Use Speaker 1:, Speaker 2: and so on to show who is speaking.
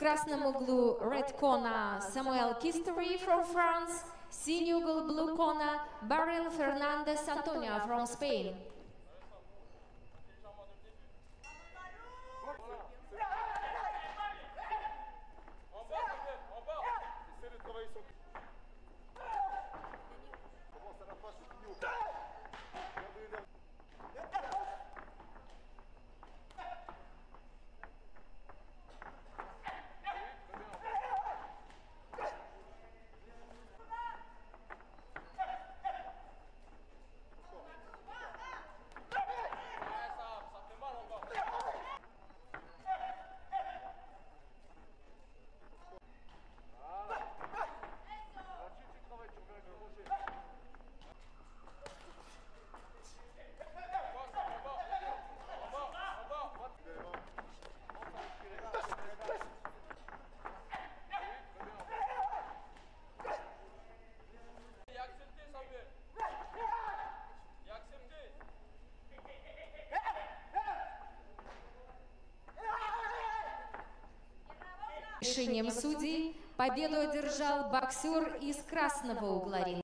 Speaker 1: красном углу Red Kona Samuel Kistery from France, синий угол Blue Kona Barrul Fernandez Antonio from Spain. Решением судей победу одержал боксер из красного угла